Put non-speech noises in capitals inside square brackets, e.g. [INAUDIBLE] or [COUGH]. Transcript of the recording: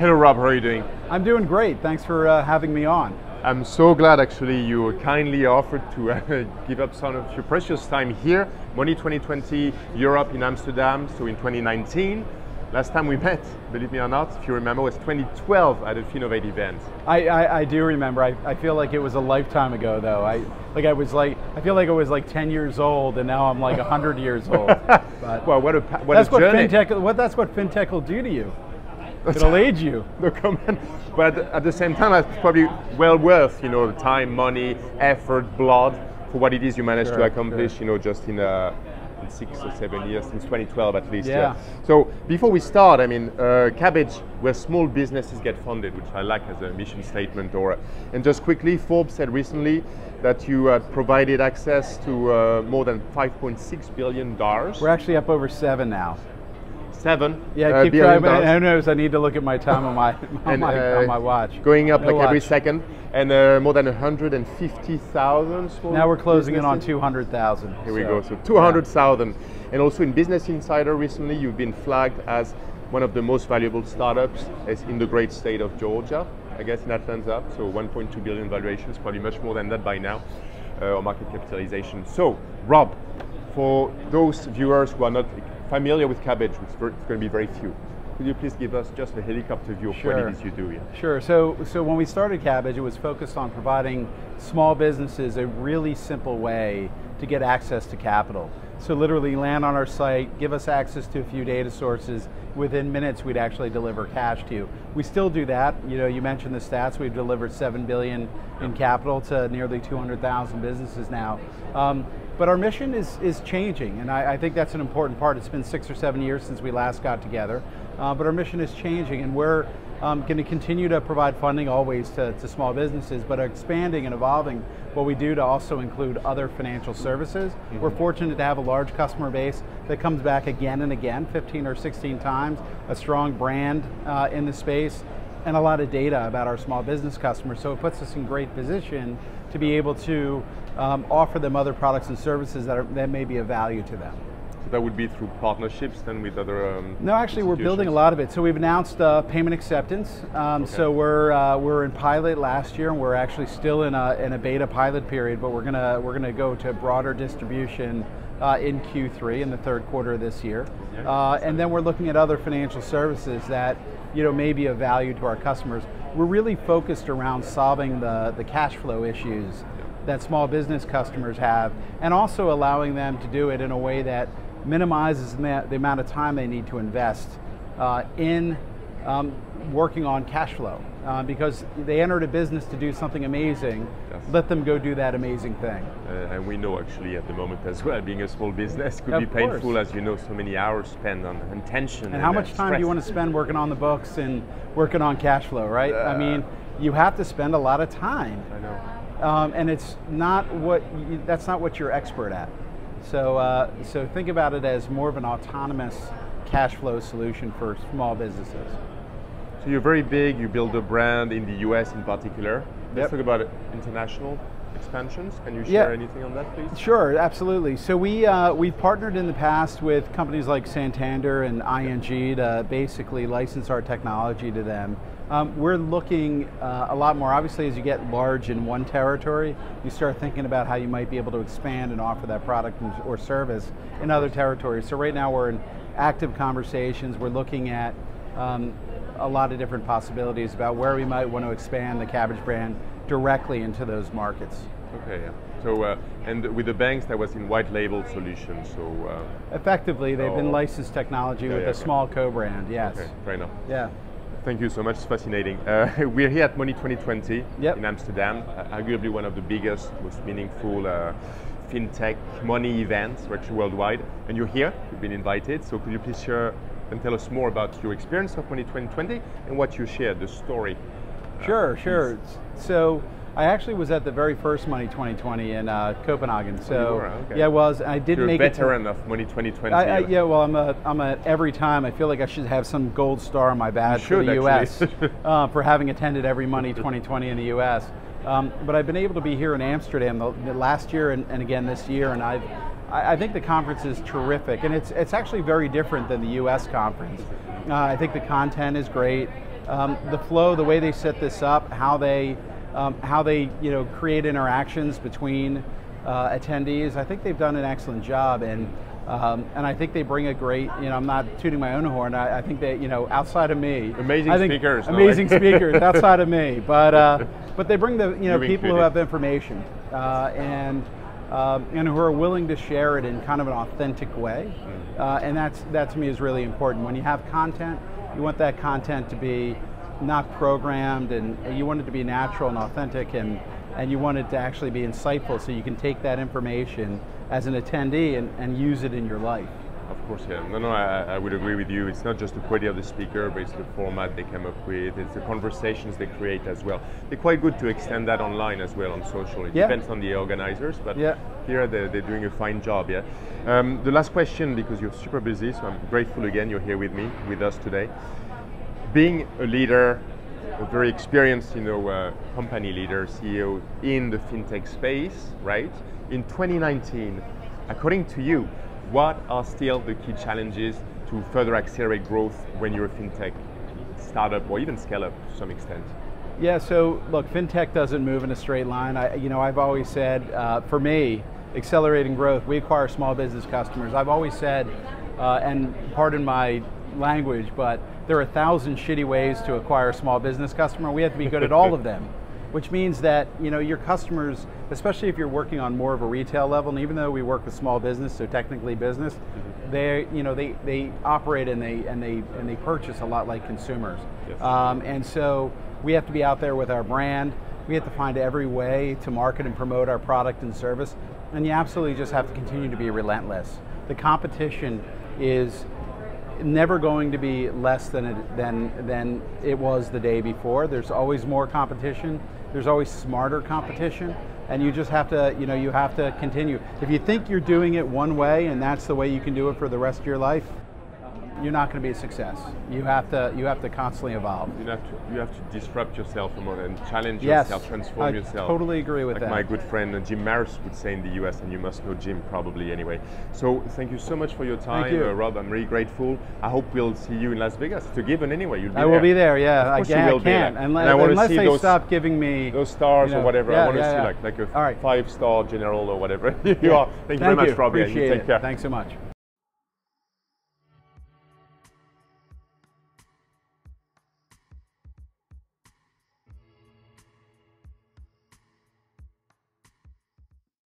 Hello Rob, how are you doing? I'm doing great. Thanks for uh, having me on. I'm so glad actually you kindly offered to [LAUGHS] uh, give up some of your precious time here. Money 2020 Europe in Amsterdam, so in 2019. Last time we [LAUGHS] met, believe me or not, if you remember, was 2012 at a Finovate event. I, I, I do remember. I, I feel like it was a lifetime ago, though. I like I was like I feel like I was like 10 years old, and now I'm like 100 years old. [LAUGHS] But well, what a what that's a what journey. fintech. What that's what fintech will do to you. It'll age you. [LAUGHS] No comment. But at the same time, it's probably well worth you know the time, money, effort, blood for what it is you managed Sure, to accomplish. sure. You know, just in. Uh, in Six or seven years since 2012 at least. Yeah. So before we start, I mean, uh, Kabbage, where small businesses get funded, which I like as a mission statement. Or and just quickly, Forbes said recently that you had provided access to uh, more than 5.6 billion dollars. We're actually up over seven now. Seven. Yeah, uh, keep billion trying. dollars. Who knows? I need to look at my time on my [LAUGHS] on, And, my, uh, on my watch. Going up No like every second, and uh, more than 150,000 Now we're closing in on 200,000. Here we go. So 200,000. And also in Business Insider recently, you've been flagged as one of the most valuable startups as in the great state of Georgia, I guess in Atlanta. So 1.2 billion valuations, probably much more than that by now, uh, or market capitalization. So, Rob, for those viewers who are not familiar with Kabbage, which is it's going to be very few, could you please give us just a helicopter view of what it is you do here? Sure. So, so when we started Kabbage, it was focused on providing small businesses a really simple way to get access to capital. So literally land on our site, give us access to a few data sources. Within minutes, we'd actually deliver cash to you. We still do that. You know, you mentioned the stats. We've delivered seven billion in capital to nearly 200,000 businesses now. Um, but our mission is, is changing, and I, I think that's an important part. It's been six or seven years since we last got together, uh, but our mission is changing, and we're um, going to continue to provide funding always to, to small businesses, but expanding and evolving what we do to also include other financial services. We're fortunate to have a large customer base that comes back again and again, 15 or 16 times, a strong brand uh, in the space, and a lot of data about our small business customers. So it puts us in great position to be able to um, offer them other products and services that, are, that may be of value to them. So that would be through partnerships then with other. Um, No, actually, we're building a lot of it. So we've announced uh, payment acceptance. Um, So we're uh, we're in pilot last year, and we're actually still in a in a beta pilot period. But we're gonna we're gonna go to broader distribution uh, in Q3 in the third quarter of this year. Uh, and then we're looking at other financial services that you know may be of value to our customers. We're really focused around solving the the cash flow issues that small business customers have, and also allowing them to do it in a way that minimizes the the amount of time they need to invest uh, in um, working on cash flow. Uh, because they entered a business to do something amazing, Yes. let them go do that amazing thing. Uh, and we know actually at the moment as well, being a small business could Of be painful, course. as you know, so many hours spent on, on tension. And how much time do you want to spend working on the books and working on cash flow, right? I Uh, mean, you have to spend a lot of time. I know. um, and it's not what you, that's not what you're expert at. So uh, so think about it as more of an autonomous cash flow solution for small businesses. So you're very big. You build a brand in the US in particular. Let's Yep. talk about international expansions. Can you Yeah. share anything on that, please? Sure, absolutely. So we uh, we've partnered in the past with companies like Santander and ING to basically license our technology to them. Um, we're looking uh, a lot more. Obviously, as you get large in one territory, you start thinking about how you might be able to expand and offer that product or service in other territories. So right now we're in active conversations. We're looking at um, a lot of different possibilities about where we might want to expand the Kabbage brand directly into those markets. Okay, yeah. So, uh, and with the banks, that was in white label solutions. So, uh, Effectively, they've been Oh. licensed technology Yeah, with yeah, a okay. small co-brand. Yes. okay, fair enough. Yeah. Thank you so much. It's fascinating. Uh, [LAUGHS] we're here at Money 2020 Yep. in Amsterdam, uh, arguably one of the biggest, most meaningful uh, fintech money events actually worldwide. And you're here. You've been invited. So could you please share and tell us more about your experience of Money 2020 and what you shared, the story? Uh, Sure, sure. So I actually was at the very first Money 2020 in uh, Copenhagen. So were, okay. yeah, I was. I did You're a make it. to- veteran of Money 2020. I, I, yeah, well, I'm a, I'm a, every time I feel like I should have some gold star on my badge for the U.S. [LAUGHS] uh, for having attended every Money 2020 in the U.S. Um, but I've been able to be here in Amsterdam the, the last year and, and again this year, and I've, I, I think the conference is terrific, and it's it's actually very different than the U.S. conference. Uh, I think the content is great. Um, the flow, the way they set this up, how they um, how they you know create interactions between uh, attendees. I think they've done an excellent job, and um, and I think they bring a great. You know, I'm not tooting my own horn. I, I think that you know, outside of me, amazing I think speakers, amazing no? [LAUGHS] speakers outside of me, but uh, but they bring the you know people who have information uh, and. Um, and who are willing to share it in kind of an authentic way, Mm. uh, and that's that to me is really important. When you have content, you want that content to be not programmed, and you want it to be natural and authentic, and and you want it to actually be insightful, so you can take that information as an attendee and, and use it in your life. Of course, yeah. No, no, I, I would agree with you. It's not just the quality of the speaker, but it's the format they come up with. It's the conversations they create as well. They're quite good to extend that online as well on social. It Yeah. depends on the organizers, but Yeah. here they're, they're doing a fine job. Yeah. Um, the last question, because you're super busy, so I'm grateful again you're here with me, with us today. Being a leader, a very experienced, you know, uh, company leader, CEO in the fintech space, right? In 2019, according to you, what are still the key challenges to further accelerate growth when you're a fintech startup or even scale up to some extent? Yeah, so look, fintech doesn't move in a straight line. I, you know, I've always said, uh, for me, accelerating growth, we acquire small business customers. I've always said, uh, and pardon my language, but there are a thousand shitty ways to acquire a small business customer. We have to be good at all of them, which means that you know your customers, especially if you're working on more of a retail level, and even though we work with small business, so technically business, they you know they they operate and they and they and they purchase a lot like consumers. Yes. Um, and so we have to be out there with our brand. We have to find every way to market and promote our product and service. And you absolutely just have to continue to be relentless. The competition is never going to be less than it, than than it was the day before. There's always more competition. There's always smarter competition, and you just have to you know you have to continue. If you think you're doing it one way and that's the way you can do it for the rest of your life, you're not going to be a success. You have to you have to constantly evolve. You have to you have to disrupt yourself a more and challenge Yes, yourself, transform I yourself. I totally agree with like that. my good friend uh, Jim Marous would say in the US, and you must know Jim probably anyway. So thank you so much for your time, you. Uh, Rob. I'm really grateful. I hope we'll see you in Las Vegas. To given anyway. You'll be I there. will be there. Yeah, Of course I, you will be can't there. unless, And I unless see they those- stop giving me Those stars you know, or whatever. yeah, I want to yeah, see yeah. like like a right. five star general or whatever. [LAUGHS] you Yeah. are. Thank you very Thank much. Rob. Yeah, you Appreciate take it. care. Thanks so much.